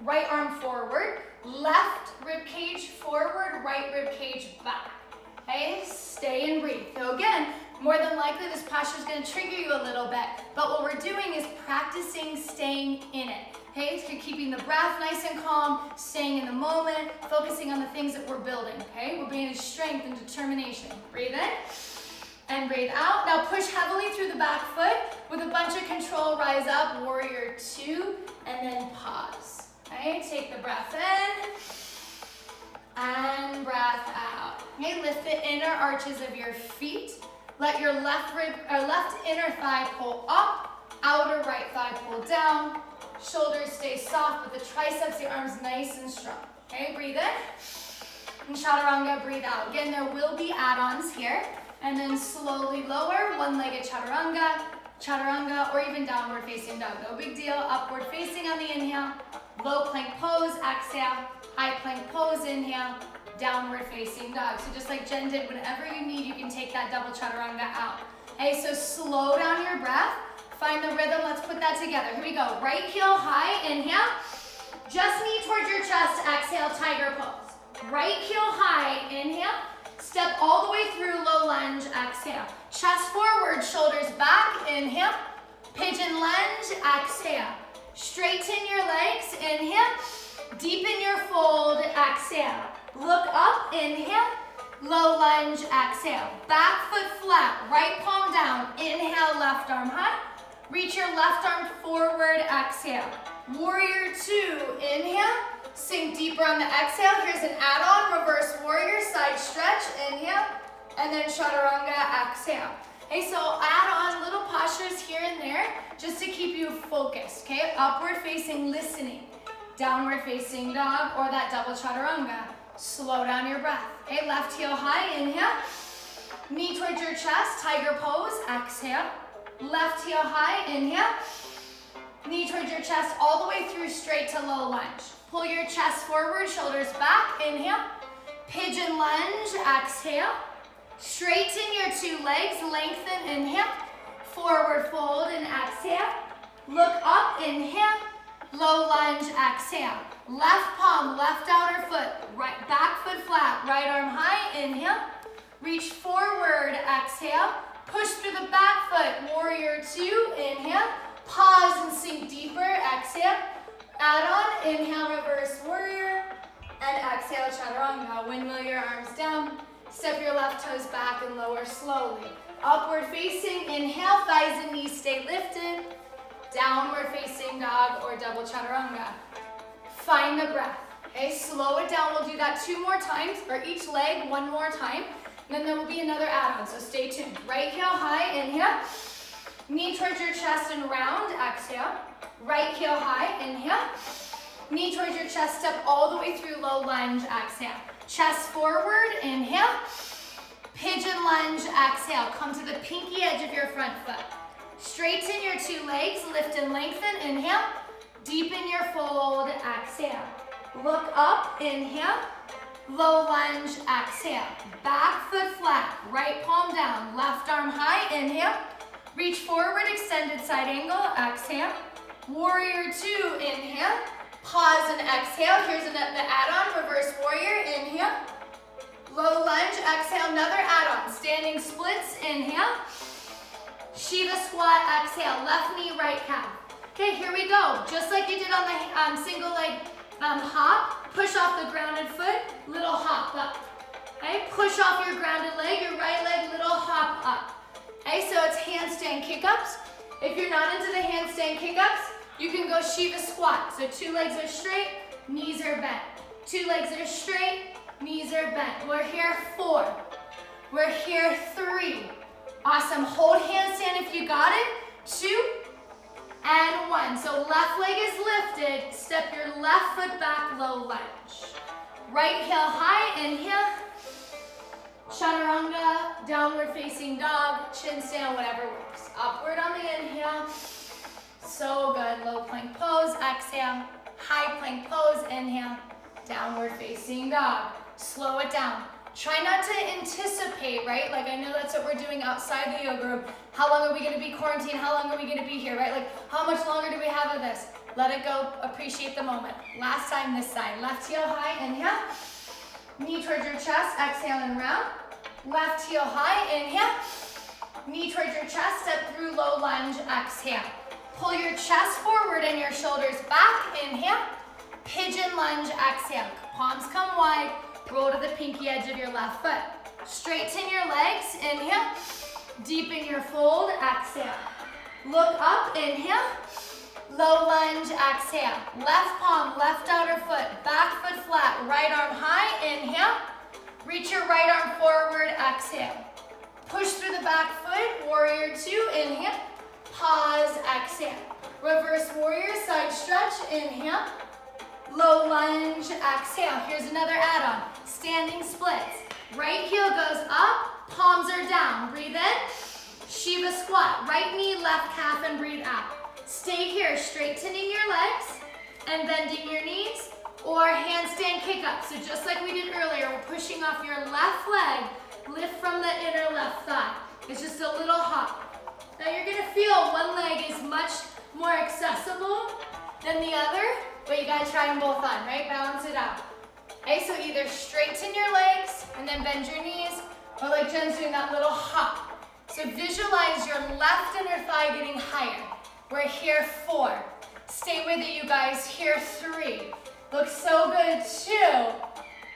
right arm forward, left rib cage forward, right rib cage back. Okay, stay and breathe. So again, more than likely this posture is gonna trigger you a little bit, but what we're doing is practicing staying in it. Okay, so keeping the breath nice and calm, staying in the moment, focusing on the things that we're building, okay? We're building strength and determination. Breathe in and breathe out. Now push heavily through the back foot. With a bunch of control, rise up, warrior two, and then pause. Okay, take the breath in and breath out. Okay, lift the inner arches of your feet. Let your left rib or left inner thigh pull up, outer right thigh pull down. Shoulders stay soft, but the triceps, the arms nice and strong. Okay, breathe in. And chaturanga, breathe out. Again, there will be add-ons here. And then slowly lower, one-legged chaturanga, chaturanga, or even downward facing dog. No big deal. Upward facing on the inhale, low plank pose, exhale, high plank pose, inhale, downward facing dog. So just like Jen did, whenever you need, you can take that double chaturanga out. Okay, so slow down your breath. Find the rhythm, let's put that together. Here we go, right heel high, inhale. Just knee towards your chest, exhale, tiger pose. Right heel high, inhale. Step all the way through, low lunge, exhale. Chest forward, shoulders back, inhale. Pigeon lunge, exhale. Straighten your legs, inhale. Deepen your fold, exhale. Look up, inhale. Low lunge, exhale. Back foot flat, right palm down. Inhale, left arm high. Reach your left arm forward, exhale. Warrior two, inhale. Sink deeper on the exhale. Here's an add-on, reverse warrior, side stretch, inhale, and then chaturanga, exhale. Okay, so add on little postures here and there just to keep you focused, okay? Upward facing, listening. Downward facing dog or that double chaturanga. Slow down your breath. Okay, left heel high, inhale. Knee towards your chest, tiger pose, exhale. Left heel high, inhale. Knee towards your chest all the way through straight to low lunge. Pull your chest forward, shoulders back, inhale. Pigeon lunge, exhale. Straighten your two legs, lengthen, inhale. Forward fold and exhale. Look up, inhale. Low lunge, exhale. Left palm, left outer foot, right back foot flat, right arm high, inhale. Reach forward, exhale. Push through the back foot, warrior two, inhale. Pause and sink deeper, exhale. Add on, inhale, reverse warrior, and exhale, chaturanga. Windmill your arms down. Step your left toes back and lower slowly. Upward facing, inhale, thighs and knees stay lifted. Downward facing dog or double chaturanga. Find the breath. Okay, slow it down. We'll do that two more times, or each leg one more time. And then there will be another add-on, so stay tuned. Right heel high, inhale. Knee towards your chest and round, exhale. Right heel high, inhale. Knee towards your chest, step all the way through low lunge, exhale. Chest forward, inhale. Pigeon lunge, exhale. Come to the pinky edge of your front foot. Straighten your two legs, lift and lengthen, inhale. Deepen your fold, exhale. Look up, inhale. Low lunge, exhale. Back foot flat, right palm down, left arm high, inhale. Reach forward, extended side angle, exhale. Warrior two, inhale. Pause and exhale. Here's the add-on, reverse warrior, inhale. Low lunge, exhale, another add-on. Standing splits, inhale. Shiva squat, exhale, left knee, right calf. Okay, here we go. Just like you did on the um, single leg um, hop, push off the grounded foot, little hop up. Okay, push off your grounded leg, your right leg, little hop up. Okay, so it's handstand kick-ups. If you're not into the handstand kick-ups, you can go Shiva squat. So two legs are straight, knees are bent. Two legs are straight, knees are bent. We're here four. We're here three. Awesome, hold handstand if you got it. Two, and one. So left leg is lifted. Step your left foot back, low lunge. Right heel high, inhale. Chaturanga, downward facing dog, chin stand, whatever works. Upward on the inhale. So good. Low plank pose, exhale. High plank pose, inhale. Downward facing dog. Slow it down. Try not to anticipate, right? Like I know that's what we're doing outside the yoga room. How long are we gonna be quarantined? How long are we gonna be here, right? Like how much longer do we have of this? Let it go, appreciate the moment. Last time this side. Left heel high, inhale. Knee towards your chest, exhale and round. Left heel high, inhale. Knee towards your chest, step through low lunge, exhale. Pull your chest forward and your shoulders back, inhale. Pigeon lunge, exhale. Palms come wide, Roll to the pinky edge of your left foot. Straighten your legs, inhale. Deepen your fold, exhale. Look up, inhale. Low lunge, exhale. Left palm, left outer foot, back foot flat, right arm high, inhale. Reach your right arm forward, exhale. Push through the back foot, warrior two, inhale. Pause, exhale. Reverse warrior, side stretch, inhale. Low lunge, exhale. Here's another add-on. Standing splits. Right heel goes up, palms are down. Breathe in. Shiva squat. Right knee, left calf, and breathe out. Stay here, straightening your legs and bending your knees or handstand kick up. So just like we did earlier, we're pushing off your left leg, lift from the inner left thigh. It's just a little hop. Now you're gonna feel one leg is much more accessible than the other, but you gotta try them both on, right? Balance it out. Okay, so either straighten your legs and then bend your knees, or like Jen's doing that little hop. So visualize your left inner thigh getting higher. We're here four. Stay with it, you guys. Here three. Looks so good, two.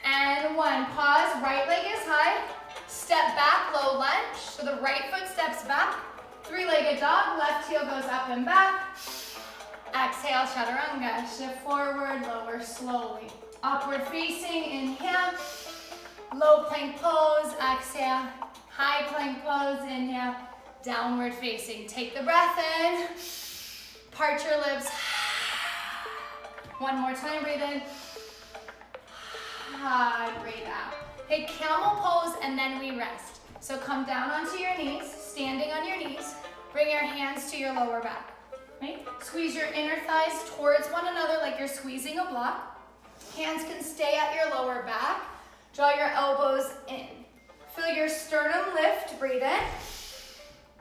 And one. Pause, right leg is high. Step back, low lunge. So the right foot steps back. Three-legged dog, left heel goes up and back. Exhale, chaturanga. Shift forward, lower slowly. Upward facing, inhale. Low plank pose, exhale. High plank pose, inhale. Downward facing. Take the breath in. Part your lips. One more time, breathe in. breathe out. Okay, camel pose and then we rest. So come down onto your knees, standing on your knees. Bring your hands to your lower back. Right? Squeeze your inner thighs towards one another like you're squeezing a block. Hands can stay at your lower back. Draw your elbows in. Feel your sternum lift, breathe in.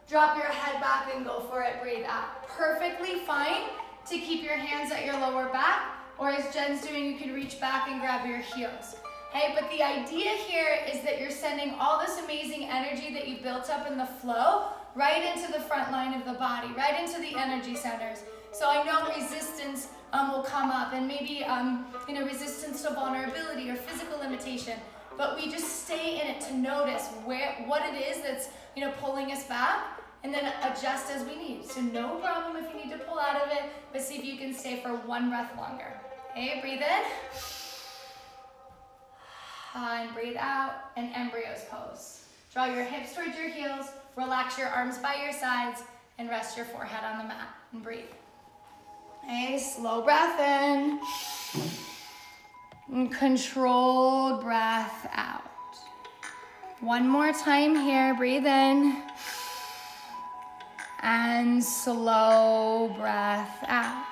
Drop your head back and go for it, breathe out. Perfectly fine to keep your hands at your lower back, or as Jen's doing, you can reach back and grab your heels. Okay, but the idea here is that you're sending all this amazing energy that you built up in the flow right into the front line of the body, right into the energy centers. So I know resistance um, will come up and maybe um, you know resistance to vulnerability or physical limitation, but we just stay in it to notice where what it is that's you know pulling us back and then adjust as we need. So no problem if you need to pull out of it, but see if you can stay for one breath longer. Okay, breathe in. And breathe out, and embryo's pose. Draw your hips towards your heels, Relax your arms by your sides and rest your forehead on the mat and breathe. A slow breath in. And controlled breath out. One more time here, breathe in. And slow breath out.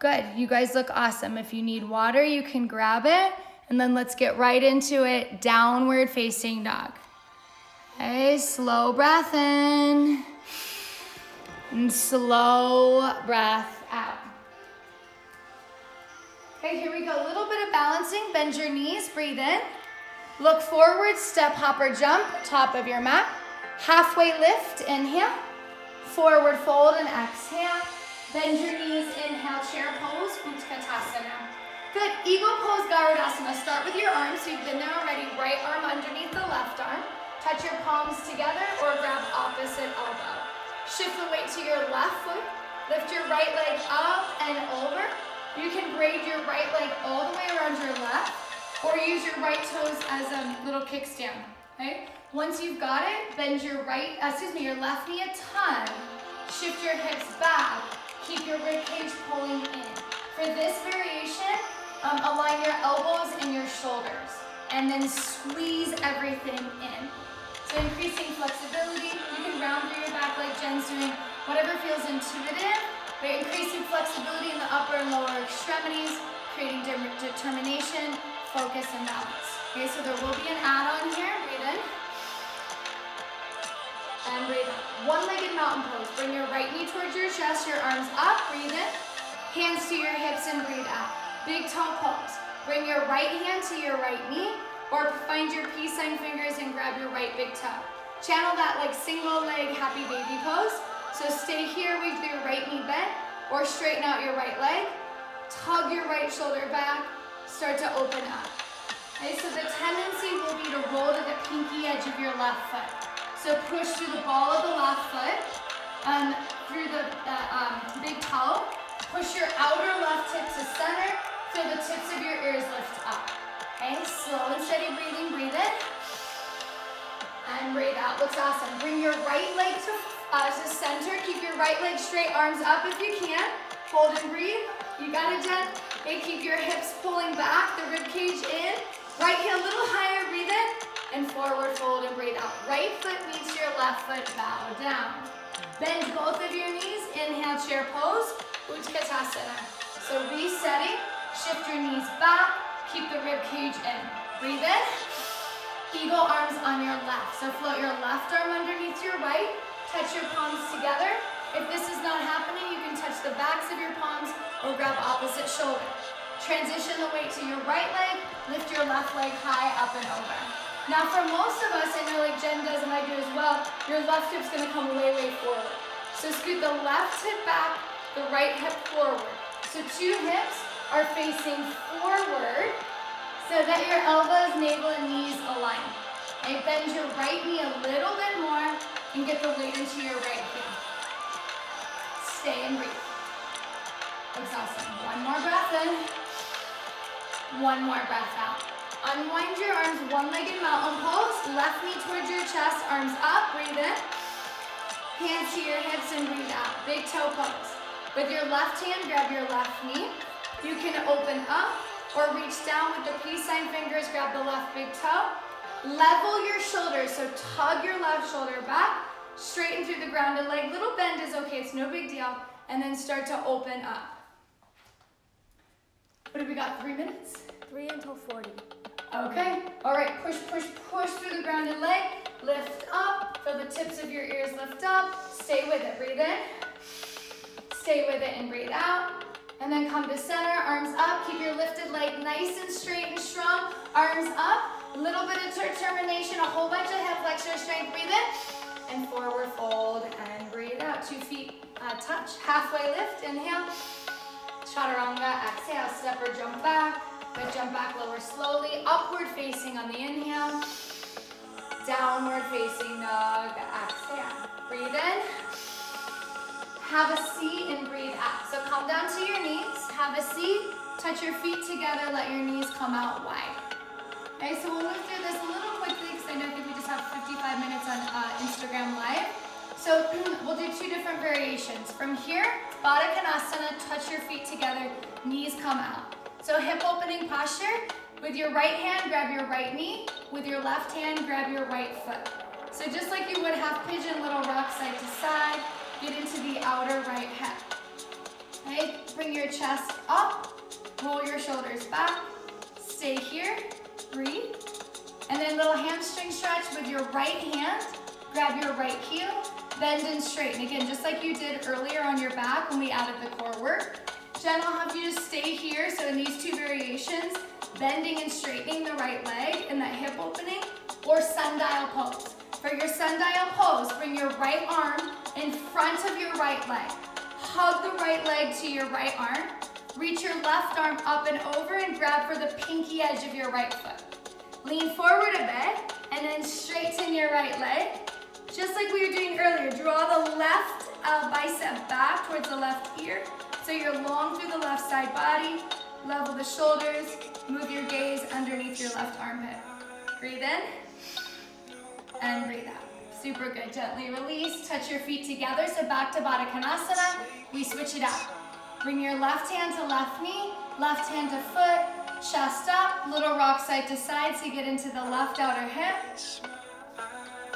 Good, you guys look awesome. If you need water, you can grab it. And then let's get right into it, downward facing dog. Okay, slow breath in. And slow breath out. Okay, here we go. A little bit of balancing. Bend your knees, breathe in. Look forward, step, hopper, jump, top of your mat. Halfway lift, inhale. Forward fold and exhale. Bend your knees, inhale, chair pose, Utkatasana. Good, eagle pose, Garudasana. Start with your arms, you've been there already. Right arm underneath the left arm. Touch your palms together or grab opposite elbow. Shift the weight to your left foot. Lift your right leg up and over. You can braid your right leg all the way around your left or use your right toes as a little kickstand, okay? Once you've got it, bend your right, uh, excuse me, your left knee a ton. Shift your hips back. Keep your rib cage pulling in. For this variation, um, align your elbows and your shoulders. And then squeeze everything in. So increasing flexibility. You can round through your back like Jen's doing, whatever feels intuitive. But increasing flexibility in the upper and lower extremities, creating de determination, focus, and balance. Okay, so there will be an add-on here. Breathe in. And breathe out. One-legged mountain pose. Bring your right knee towards your chest, your arms up. Breathe in. Hands to your hips and breathe out. Big toe pose. Bring your right hand to your right knee or find your peace sign fingers and grab your right big toe. Channel that like single leg happy baby pose. So stay here with your right knee bent or straighten out your right leg. Tug your right shoulder back start to open up. Okay, so the tendency will be to roll to the pinky edge of your left foot. So push through the ball of the left foot, um, through the, the um, big toe. Push your outer left hip to center. Feel the tips of your ears lift up. Okay, slow and steady breathing. Breathe in. And breathe out. Looks awesome. Bring your right leg to, uh, to center. Keep your right leg straight, arms up if you can. Hold and breathe. You got it, Jen? Okay, keep your hips pulling back, the rib cage in. Right heel a little higher, breathe in. And forward fold and breathe out. Right foot meets your left foot, bow down. Bend both of your knees, inhale, chair pose, Utkatasana. So resetting, shift your knees back, keep the rib cage in. Breathe in. Eagle arms on your left. So float your left arm underneath your right, touch your palms together. If this is not happening, you can touch the backs of your palms or grab opposite shoulder. Transition the weight to your right leg, lift your left leg high up and over. Now for most of us, I know like Jen does and I do as well, your left hip's gonna come way, way forward. So scoot the left hip back, the right hip forward. So two hips are facing forward so that your elbows, navel, and knees align. And bend your right knee a little bit more and get the weight into your right heel. Stay and breathe. Exhausting. One more breath in. One more breath out. Unwind your arms, one-legged mountain pose. Left knee towards your chest, arms up, breathe in. Hands to your hips and breathe out. Big toe pose. With your left hand, grab your left knee. You can open up or reach down with the peace sign fingers, grab the left big toe. Level your shoulders, so tug your left shoulder back, straighten through the grounded leg. Little bend is okay, it's no big deal. And then start to open up. What have we got, three minutes? Three until 40. Okay, all right, push, push, push through the grounded leg. Lift up, feel the tips of your ears lift up. Stay with it, breathe in. Stay with it and breathe out. And then come to center, arms up. Keep your lifted leg nice and straight and strong. Arms up, a little bit of determination, a whole bunch of hip flexor strength. Breathe in and forward fold and breathe out. Two feet uh, touch, halfway lift, inhale. Chaturanga, exhale, step or jump back. Good, jump back, lower slowly. Upward facing on the inhale. Downward facing dog, exhale. Breathe in. Have a seat and breathe out. So come down to your knees, have a seat, touch your feet together, let your knees come out wide. Okay, so we'll move through this a little quickly because I know that we just have 55 minutes on uh, Instagram Live. So we'll do two different variations. From here, Baddha Konasana, touch your feet together, knees come out. So hip opening posture, with your right hand, grab your right knee. With your left hand, grab your right foot. So just like you would have pigeon, little rock side to side, get into the outer right hip. Okay, bring your chest up, roll your shoulders back, stay here, breathe. And then little hamstring stretch with your right hand, grab your right heel, bend and straighten. Again, just like you did earlier on your back when we added the core work. Jen, I'll have you just stay here. So in these two variations, bending and straightening the right leg in that hip opening, or sundial pose. For your sundial pose, bring your right arm in front of your right leg. Hug the right leg to your right arm. Reach your left arm up and over and grab for the pinky edge of your right foot. Lean forward a bit and then straighten your right leg. Just like we were doing earlier, draw the left uh, bicep back towards the left ear. So you're long through the left side body. Level the shoulders. Move your gaze underneath your left armpit. Breathe in and breathe out. Super good. Gently release. Touch your feet together. So back to Baddha Konasana. We switch it up. Bring your left hand to left knee, left hand to foot, chest up, little rock side to side so you get into the left outer hip.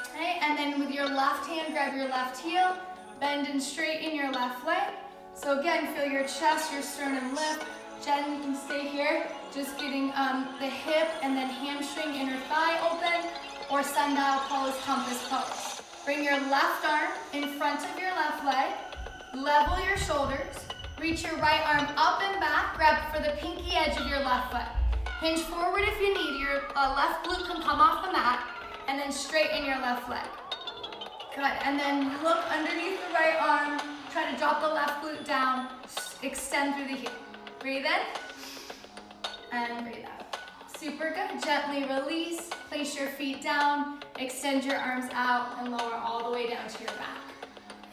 Okay, and then with your left hand, grab your left heel, bend and straighten your left leg. So again, feel your chest, your sternum lift. Jen, you can stay here, just getting um, the hip and then hamstring, inner thigh open, or sundial pose, compass pose. Bring your left arm in front of your left leg, level your shoulders, reach your right arm up and back, grab for the pinky edge of your left foot. Hinge forward if you need, your uh, left glute can come off the mat, and then straighten your left leg. Good, and then look underneath the right arm, try to drop the left glute down, extend through the heel. Breathe in, and breathe out. Super good, gently release, place your feet down, extend your arms out, and lower all the way down to your back.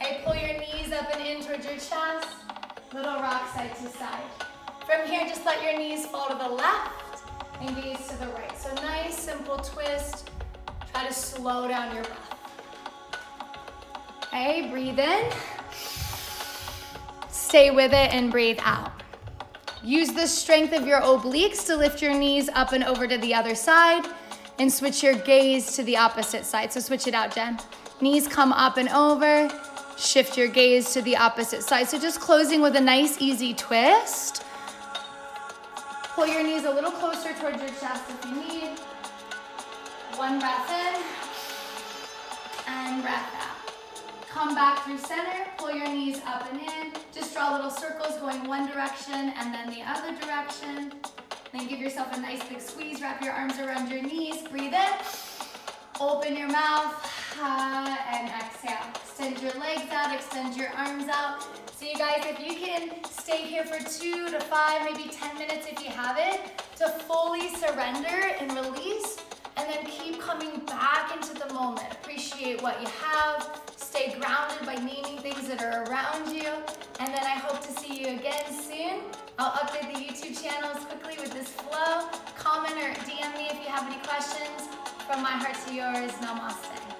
Okay, pull your knees up and in towards your chest, little rock side to side. From here, just let your knees fall to the left and gaze to the right. So nice, simple twist. Try to slow down your breath. Okay, breathe in. Stay with it and breathe out. Use the strength of your obliques to lift your knees up and over to the other side and switch your gaze to the opposite side. So switch it out, Jen. Knees come up and over. Shift your gaze to the opposite side. So just closing with a nice, easy twist. Pull your knees a little closer towards your chest if you need. One breath in and breath out. Come back through center, pull your knees up and in. Just draw little circles going one direction and then the other direction. Then give yourself a nice big squeeze, wrap your arms around your knees, breathe in. Open your mouth and exhale. Extend your legs out, extend your arms out. So you guys, if you can stay here for two to five, maybe 10 minutes if you have it, to fully surrender and release, and then keep coming back into the moment. Appreciate what you have, Stay grounded by naming things that are around you. And then I hope to see you again soon. I'll update the YouTube channels quickly with this flow. Comment or DM me if you have any questions. From my heart to yours, namaste.